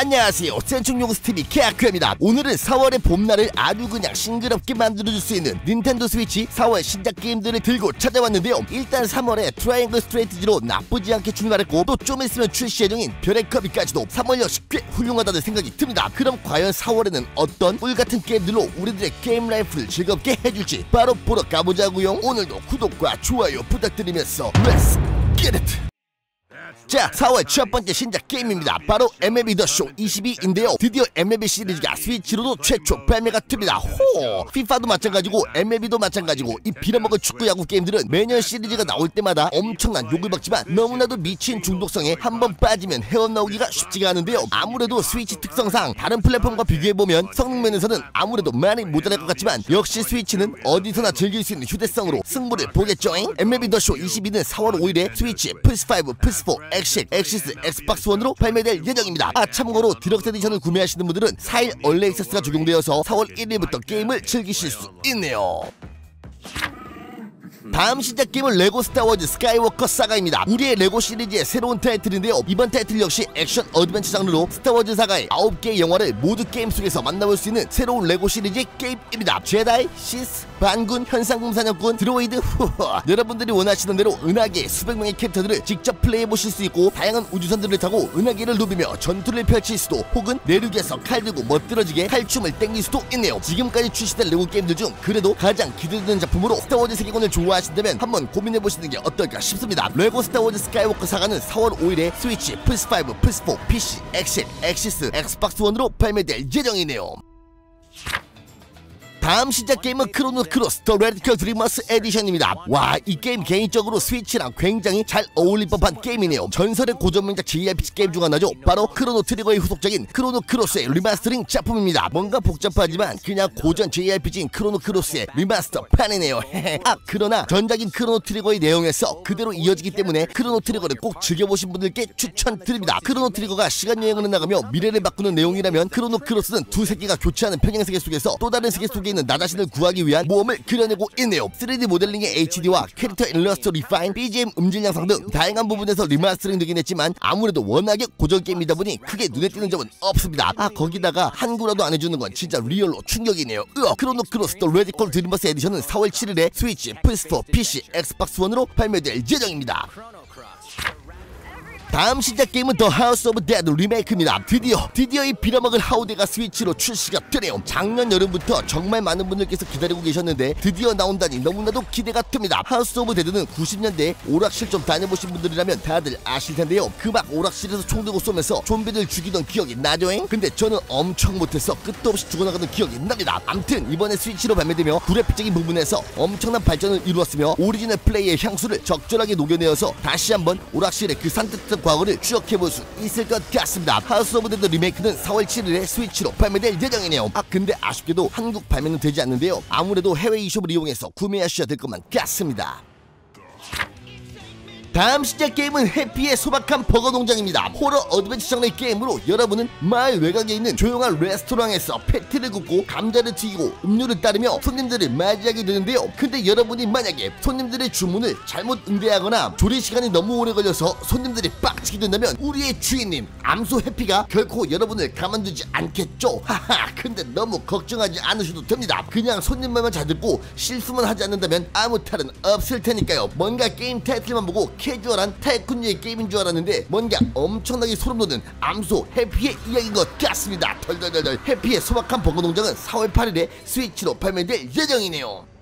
안녕하세요. 센충용 스티비 케아크입니다. 오늘은 4월의 봄날을 아주 그냥 싱그럽게 만들어줄 수 있는 닌텐도 스위치 4월 신작 게임들을 들고 찾아왔는데요. 일단 3월에 트라이앵글 스트래티지로 나쁘지 않게 출발했고 또 좀 있으면 출시 예정인 별의 커비까지도 3월 역시 꽤 훌륭하다는 생각이 듭니다. 그럼 과연 4월에는 어떤 꿀같은 게임들로 우리들의 게임 라이프를 즐겁게 해줄지 바로 보러 가보자고요. 오늘도 구독과 좋아요 부탁드리면서 Let's! 자 4월 첫 번째 신작 게임입니다. 바로 MLB 더쇼 22인데요. 드디어 MLB 시리즈가 스위치로도 최초 발매가 됩니다. 호! 피파도 마찬가지고 MLB도 마찬가지고 이 빌어먹을 축구 야구 게임들은 매년 시리즈가 나올 때마다 엄청난 욕을 먹지만 너무나도 미친 중독성에 한 번 빠지면 헤어나오기가 쉽지가 않은데요. 아무래도 스위치 특성상 다른 플랫폼과 비교해보면 성능 면에서는 아무래도 많이 모자랄 것 같지만 역시 스위치는 어디서나 즐길 수 있는 휴대성으로 승부를 보겠죠잉? MLB 더쇼 22는 4월 5일에 스위치, 플스5, 플스4, 엑시엑, 엑시스, 엑스박스 원으로 발매될 예정입니다. 아 참고로 deluxe edition을 구매하시는 분들은 4일 early access가 적용되어서 4월 1일부터 게임을 즐기실 수 있네요. 다음 신작 게임은 레고 스타워즈 스카이워커 사가입니다. 우리의 레고 시리즈의 새로운 타이틀인데요. 이번 타이틀 역시 액션 어드벤처 장르로 스타워즈 사가의 9개의 영화를 모두 게임 속에서 만나볼 수 있는 새로운 레고 시리즈의 게임입니다. 제다이, 시스, 반군, 현상금 사냥꾼, 드로이드, 여러분들이 원하시는 대로 은하계 수백 명의 캐릭터들을 직접 플레이해보실 수 있고 다양한 우주선들을 타고 은하계를 누비며 전투를 펼칠 수도 혹은 내륙에서 칼 들고 멋들어지게 칼춤을 땡길 수도 있네요. 지금까지 출시된 레고 게임들 중 그래도 가장 기대되는 작품으로 스타워즈 세계관을 좋아하신다면 한번 고민해보시는 게 어떨까 싶습니다. 레고 스타워즈 스카이워커 사가는 4월 5일에 스위치, 플스5, 플스4, PC, 엑시엑, 엑시스, 엑스박스 원으로 발매될 예정이네요. 다음 신작 게임은 크로노 크로스 더 래디컬 드리머스 에디션입니다. 와 이 게임 개인적으로 스위치랑 굉장히 잘 어울릴 법한 게임이네요. 전설의 고전명작 JRPG 게임 중 하나죠. 바로 크로노 트리거의 후속작인 크로노 크로스의 리마스터링 작품입니다. 뭔가 복잡하지만 그냥 고전 JRPG인 크로노 크로스의 리마스터 판이네요. 아 그러나 전작인 크로노 트리거의 내용에서 그대로 이어지기 때문에 크로노 트리거를 꼭 즐겨보신 분들께 추천드립니다. 크로노 트리거가 시간 여행을 나가며 미래를 바꾸는 내용이라면 크로노 크로스는 두 세계가 교차하는 평행 세계 속에서 또 다른 세계 속에 있는 나 자신을 구하기 위한 모험을 그려내고 있네요. 3D 모델링의 HD와 캐릭터 일러스트 refine, BGM 음질 향상 등 다양한 부분에서 리마스터링 되긴 했지만 아무래도 워낙에 고전 게임이다 보니 크게 눈에 띄는 점은 없습니다. 아 거기다가 한글화도 안 해주는 건 진짜 리얼로 충격이네요. 으어 크로노 크로스 더 래디컬 드리머스 에디션은 4월 7일에 스위치, 플스4, PC, 엑스박스 원으로 발매될 예정입니다. 다음 신작 게임은 더 하우스 오브 데드 리메이크입니다. 드디어 드디어 이 빌어먹을 하우데가 스위치로 출시가 되네요. 작년 여름부터 정말 많은 분들께서 기다리고 계셨는데 드디어 나온다니 너무나도 기대가 됩니다. 하우스 오브 데드는 90년대 오락실 좀 다녀보신 분들이라면 다들 아실 텐데요. 그 막 오락실에서 총 들고 쏘면서 좀비들 죽이던 기억이 나죠잉? 근데 저는 엄청 못해서 끝도 없이 죽어나가는 기억이 납니다. 암튼 이번에 스위치로 발매되며 그래픽적인 부분에서 엄청난 발전을 이루었으며 오리지널 플레이의 향수를 적절하게 녹여내어서 다시 한번 오락실의 그 산뜻한 과거를 추억해볼 수 있을 것 같습니다. 하우스 오브 데드 리메이크는 4월 7일에 스위치로 발매될 예정이네요. 아 근데 아쉽게도 한국 발매는 되지 않는데요. 아무래도 해외 e숍을 이용해서 구매하셔야 될 것만 같습니다. 다음 신작 게임은 해피의 소박한 버거 농장입니다. 호러 어드벤처 장르의 게임으로 여러분은 마을 외곽에 있는 조용한 레스토랑에서 패티를 굽고 감자를 튀기고 음료를 따르며 손님들을 맞이하게 되는데요. 근데 여러분이 만약에 손님들의 주문을 잘못 응대하거나 조리 시간이 너무 오래 걸려서 손님들이 빡치게 된다면 우리의 주인님 암소 해피가 결코 여러분을 가만두지 않겠죠. 하하 근데 너무 걱정하지 않으셔도 됩니다. 그냥 손님 말만 잘 듣고 실수만 하지 않는다면 아무 탈은 없을 테니까요. 뭔가 게임 타이틀만 보고 캐주얼한 tycoon류의 게임인 줄 알았는데 뭔가 엄청나게 소름돋는 암소 해피의 이야기인 것 같습니다. 덜덜덜덜 해피의 소박한 버거 농장은 4월 8일에 스위치로 발매될 예정이네요.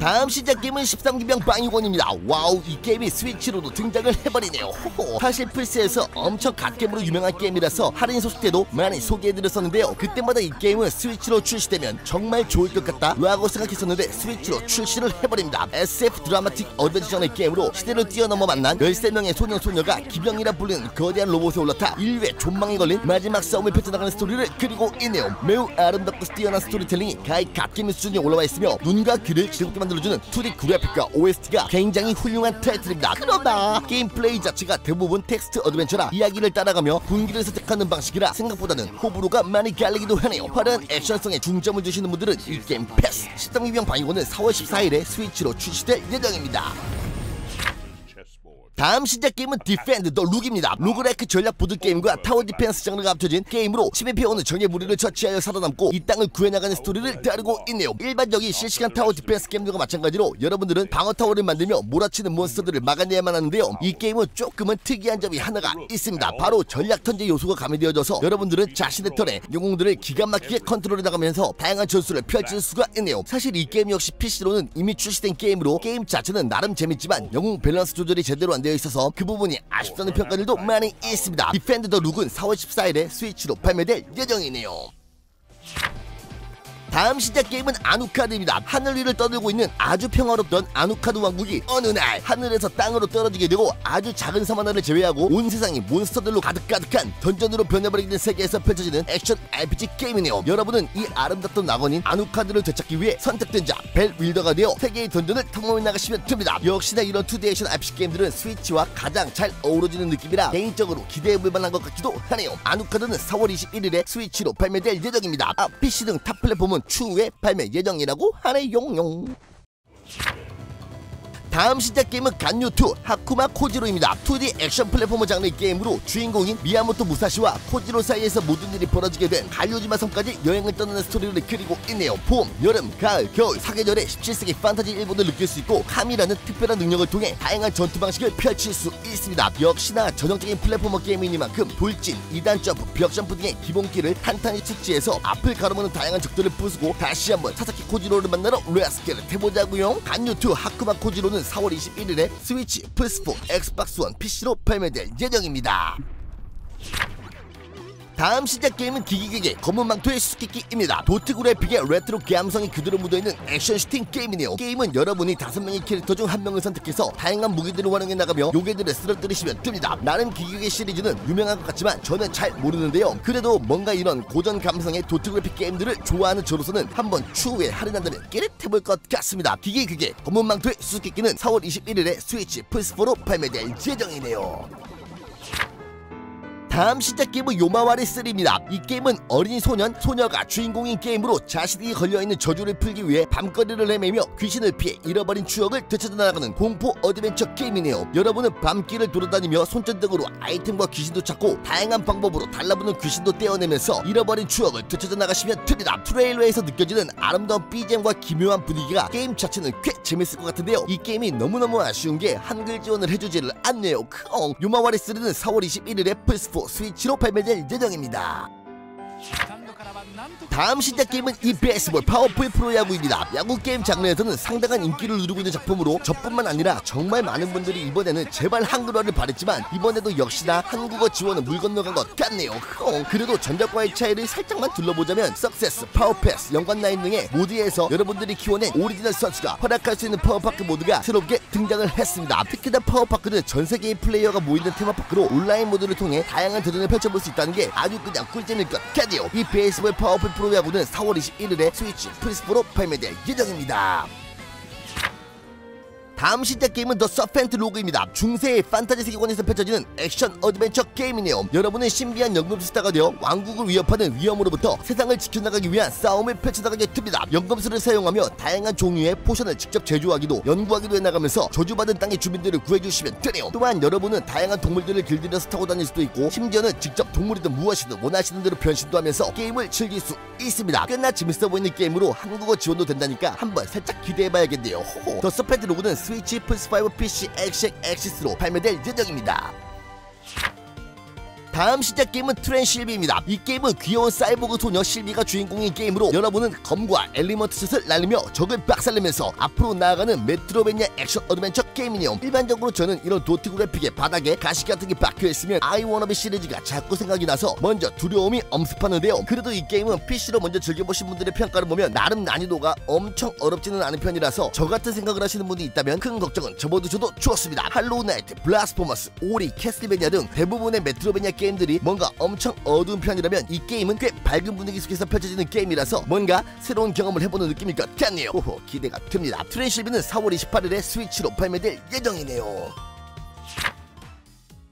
다음 신작 게임은 13기병 방위권입니다. 와우 이 게임이 스위치로도 등장을 해버리네요. 호호. 사실 플스에서 엄청 갓겜으로 유명한 게임이라서 할인 소식 때도 많이 소개해드렸었는데요. 그때마다 이 게임은 스위치로 출시되면 정말 좋을 것 같다 라고 생각했었는데 스위치로 출시를 해버립니다. SF 드라마틱 어드벤처 장르 게임으로 시대를 뛰어넘어 만난 13명의 소년 소녀가 기병이라 불리는 거대한 로봇에 올라타 인류의 존망에 걸린 마지막 싸움을 펼쳐나가는 스토리를 그리고 있네요. 매우 아름답고 뛰어난 스토리텔링이 가히 갓겜의 수준에 올라와 있으며 눈과 귀를 즐겁게 만들어주는 2D 그래픽과 OST가 굉장히 훌륭한 타이틀입니다. 그러나 게임 플레이 자체가 대부분 텍스트 어드벤처라 이야기를 따라가며 분기를 선택하는 방식이라 생각보다는 호불호가 많이 갈리기도 하네요. 화려한 액션성에 중점을 두시는 분들은 이 게임 패스 13기병 방위권은 4월 14일에 스위치로 출시될 예정입니다. 다음 신작 게임은 디펜드 더 룩입니다. roguelike 전략 보드 게임과 tower defense 장르가 합쳐진 게임으로 침입해오는 적의 무리를 처치하여 살아남고 이 땅을 구해나가는 스토리를 다루고 있네요. 일반적인 실시간 tower defense 게임들과 마찬가지로 여러분들은 방어 타워를 만들며 몰아치는 몬스터들을 막아내야만 하는데요. 이 게임은 조금은 특이한 점이 하나가 있습니다. 바로 전략 턴제 요소가 가미되어져서 여러분들은 자신의 턴에 영웅들을 기가 막히게 컨트롤해 나가면서 다양한 전술을 펼칠 수가 있네요. 사실 이 게임 역시 PC로는 이미 출시된 게임으로 게임 자체는 나름 재밌지만 영웅 밸런스 조절이 제대로 안 되어 있어서 그 부분이 아쉽다는 평가들도 많이 있습니다. 디펜드 더 룩은 4월 14일에 스위치로 발매될 예정이네요. 다음 신작 게임은 아누카드입니다. 하늘 위를 떠돌고 있는 아주 평화롭던 아누카드 왕국이 어느 날 하늘에서 땅으로 떨어지게 되고 아주 작은 섬 하나를 제외하고 온 세상이 몬스터들로 가득가득한 던전으로 변해버리는 세계에서 펼쳐지는 액션 RPG 게임이네요. 여러분은 이 아름답던 낙원인 아누카드를 되찾기 위해 선택된 자 Bellwielder가 되어 세계의 던전을 탐험해 나가시면 됩니다. 역시나 이런 2D 액션 RPG 게임들은 스위치와 가장 잘 어우러지는 느낌이라 개인적으로 기대해볼 만한 것 같기도 하네요. 아누카드는 4월 21일에 스위치로 발매될 예정입니다. 아, PC 등 타 플랫폼은 추후에 발매 예정이라고 하네용용. 다음 신작 게임은 간류2 하쿠마 코지로입니다. 2D 액션 platformer 장르의 게임으로 주인공인 미야모토 무사시와 코지로 사이에서 모든 일이 벌어지게 된 간류지마 섬까지 여행을 떠나는 스토리를 그리고 있네요. 봄, 여름, 가을, 겨울, 사계절의 17세기 판타지 일본을 느낄 수 있고 카미라는 특별한 능력을 통해 다양한 전투 방식을 펼칠 수 있습니다. 역시나 전형적인 platformer 게임이니만큼 돌진, 2단 점프, 벽 점프 등의 기본기를 탄탄히 숙지해서 앞을 가로막는 다양한 적들을 부수고 다시 한번 사사키 코지로를 만나러 let's 끼릿 해보자고요. 간류2 하쿠마 코지로는 4월 21일에 스위치, 플스4, 엑스박스 원, PC로 발매될 예정입니다. 다음 신작 게임은 기기괴계 검은 망토의 수수께끼입니다. 도트 그래픽의 레트로 감성이 그대로 묻어있는 액션 슈팅 게임이네요. 게임은 여러분이 다섯 명의 캐릭터 중 한 명을 선택해서 다양한 무기들을 활용해 나가며 요괴들을 쓰러뜨리시면 됩니다. 나름 기기괴계 시리즈는 유명한 것 같지만 저는 잘 모르는데요. 그래도 뭔가 이런 고전 감성의 도트 그래픽 게임들을 좋아하는 저로서는 한번 추후에 할인한다면 끼릿해볼 것 같습니다. 기기괴계 검은 망토의 수수께끼는 4월 21일에 스위치 플스4로 발매될 예정이네요. 다음 신작 게임은 요마와리 3입니다. 이 게임은 어린 소년, 소녀가 주인공인 게임으로 자신이 걸려있는 저주를 풀기 위해 밤거리를 헤매며 귀신을 피해 잃어버린 추억을 되찾아 나가는 공포 어드벤처 게임이네요. 여러분은 밤길을 돌아다니며 손전등으로 아이템과 귀신도 찾고 다양한 방법으로 달라붙는 귀신도 떼어내면서 잃어버린 추억을 되찾아 나가시면 됩니다. 트레일러에서 느껴지는 아름다운 BGM과 기묘한 분위기가 게임 자체는 꽤 재밌을 것 같은데요. 이 게임이 너무너무 아쉬운 게 한글 지원을 해주지를 않네요. 크엉 요마와리 3는 4월 21일에 플스4 스위치로 발매될 예정입니다. 다음 신작 게임은 이 베이스볼 파워풀 프로야구입니다. 야구 게임 장르에서는 상당한 인기를 누리고 있는 작품으로 저뿐만 아니라 정말 많은 분들이 이번에는 제발 한글화를 바랬지만 이번에도 역시나 한국어 지원은 물 건너간 것 같네요. 어, 그래도 전작과의 차이를 살짝만 둘러보자면 석세스, 파워페스, 영관나인 등의 모드에서 여러분들이 키워낸 오리지널 선수가 활약할 수 있는 파워파크 모드가 새롭게 등장을 했습니다. 특히나 파워파크는 전 세계의 플레이어가 모이는 테마파크로 온라인 모드를 통해 다양한 도전을 펼쳐볼 수 있다는 게 아주 그냥 꿀잼일 것 같네요. 이 베이스볼 파워 풀 프로야구는 4월 21일에 스위치 플스4로 발매될 예정입니다. 다음 신작 게임은 더 서펜트 로그입니다. 중세의 판타지 세계관에서 펼쳐지는 액션 어드벤처 게임이네요. 여러분은 신비한 연금술사가 되어 왕국을 위협하는 위험으로부터 세상을 지켜나가기 위한 싸움을 펼쳐나가게 됩니다. 연금술을 사용하며 다양한 종류의 포션을 직접 제조하기도 연구하기도 해나가면서 저주받은 땅의 주민들을 구해주시면 되네요. 또한 여러분은 다양한 동물들을 길들여서 타고 다닐 수도 있고 심지어는 직접 동물이든 무엇이든 원하시는 대로 변신도 하면서 게임을 즐길 수 있습니다. 꽤나 재밌어 보이는 게임으로 한국어 지원도 된다니까 한번 살짝 기대해봐야겠네요. 호호. 더 서펜트 로그는 스위치, 플스5, PC, 엑시엑, 엑시스로 발매될 예정입니다. 다음 신작 게임은 트랜 실비입니다. 이 게임은 귀여운 사이보그 소녀 실비가 주인공인 게임으로 여러분은 검과 element shot을 날리며 적을 박살내면서 앞으로 나아가는 metroidvania 액션 어드벤처 게임이네요. 일반적으로 저는 이런 도트 그래픽의 바닥에 가시 같은 게 박혀있으면 아이 워너비 시리즈가 자꾸 생각이 나서 먼저 두려움이 엄습하는데요. 그래도 이 게임은 PC로 먼저 즐겨보신 분들의 평가를 보면 나름 난이도가 엄청 어렵지는 않은 편이라서 저 같은 생각을 하시는 분이 있다면 큰 걱정은 접어두셔도 좋습니다. 할로우 나이트, 블라스포머스, 오리, 캐슬베니아 등 대부분의 metroidvania 게임들이 뭔가 엄청 어두운 편이라면 이 게임은 꽤 밝은 분위기 속에서 펼쳐지는 게임이라서 뭔가 새로운 경험을 해보는 느낌일 것 같네요. 오호 기대가 됩니다. 트랜실비는 4월 28일에 스위치로 발매될 예정이네요.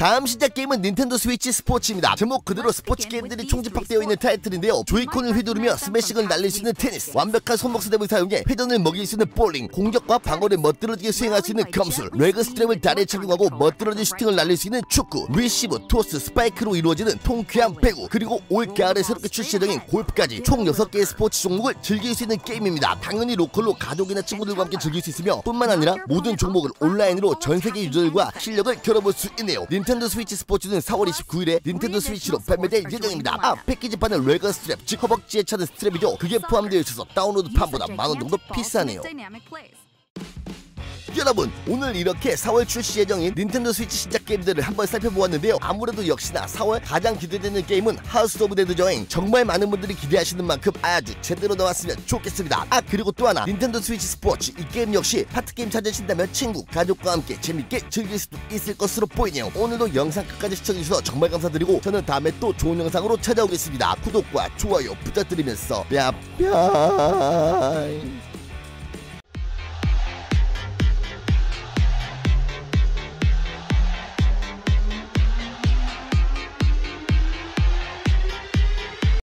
다음 신작 게임은 닌텐도 스위치 스포츠입니다. 제목 그대로 스포츠 게임들이 총집합되어 있는 타이틀인데요. 조이콘을 휘두르며 스매싱을 날릴 수 있는 테니스, 완벽한 손목 스냅을 사용해 회전을 먹일 수 있는 볼링, 공격과 방어를 멋들어지게 수행할 수 있는 검술, leg strap을 다리에 착용하고 멋들어진 슈팅을 날릴 수 있는 축구, 리시브, 토스, 스파이크로 이루어지는 통쾌한 배구, 그리고 올가을에 새롭게 출시 예정인 골프까지 총 6개의 스포츠 종목을 즐길 수 있는 게임입니다. 당연히 로컬로 가족이나 친구들과 함께 즐길 수 있으며 뿐만 아니라 모든 종목을 온라인으로 전 세계 유저들과 실력을 겨뤄볼 수 있네요. 닌텐도 스위치 스포츠는 4월 29일에 닌텐도 스위치로 발매될 예정입니다. 아 패키지판은 leg strap 즉 허벅지에 차는 strap이죠. 그게 포함되어 있어서 다운로드판보다 만원 정도 비싸네요. 여러분 오늘 이렇게 4월 출시 예정인 닌텐도 스위치 신작 게임들을 한번 살펴보았는데요. 아무래도 역시나 4월 가장 기대되는 게임은 하우스 오브 데드 저행. 정말 많은 분들이 기대하시는 만큼 아주 제대로 나왔으면 좋겠습니다. 아 그리고 또 하나 닌텐도 스위치 스포츠. 이 게임 역시 파티게임 찾으신다면 친구 가족과 함께 재밌게 즐길 수도 있을 것으로 보이네요. 오늘도 영상 끝까지 시청해주셔서 정말 감사드리고 저는 다음에 또 좋은 영상으로 찾아오겠습니다. 구독과 좋아요 부탁드리면서 뿅뿅